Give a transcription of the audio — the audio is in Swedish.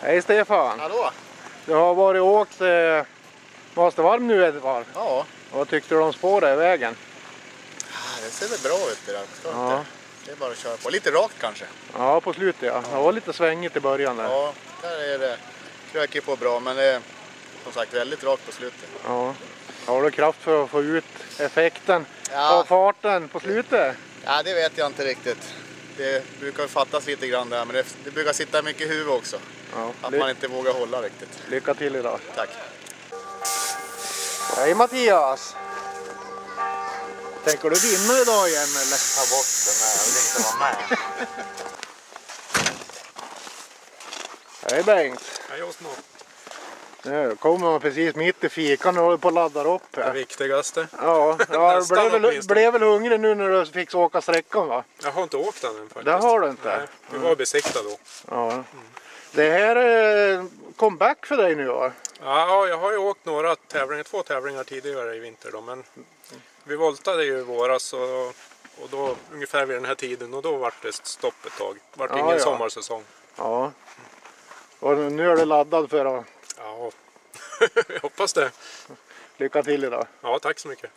Hej Stefan! Hallå? Du har varit och åkt eh, Vasavarm nu ett varv. Ja, Vad tyckte du om spåret i vägen? Ah, det ser väl bra ut det där. Ska Ja. inte? Det är bara att köra på. Lite rakt kanske. Ja, på slutet ja. Det var lite svängigt i början där. Ja, där är det. Kröker på bra men det är som sagt väldigt rakt på slutet. Ja. Har du kraft för att få ut effekten Ja. av farten på slutet? Ja, det vet jag inte riktigt. Det brukar fattas lite grann där men det, det brukar sitta mycket i huvudet också. Ja. Att Ly- man inte vågar hålla riktigt. Lycka till idag. Tack. Hej Mattias! Tänker du vinna idag igen eller? Ta bort den här, jag vill inte vara med. Hej Bengt! Hej Osmo. Nu kommer man precis mitt i fikan och håller på att ladda upp Det här. viktigaste. Ja, ja du blev väl, blev väl hungrig nu när du fick åka sträckan va? Jag har inte åkt den än faktiskt. Det har du inte? Nej, vi var besiktade då. Ja. Det här är comeback för dig nu va? Ja, jag har ju åkt några tävlingar, två tävlingar tidigare i vinter då, men vi voltade ju i våras och, och då ungefär vid den här tiden och då var det stopp ett tag. Det vart Ja, ingen ja. sommarsäsong. Ja. Och nu är du laddad för att Ja, jag hoppas det. lycka till idag. Ja, tack så mycket.